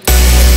you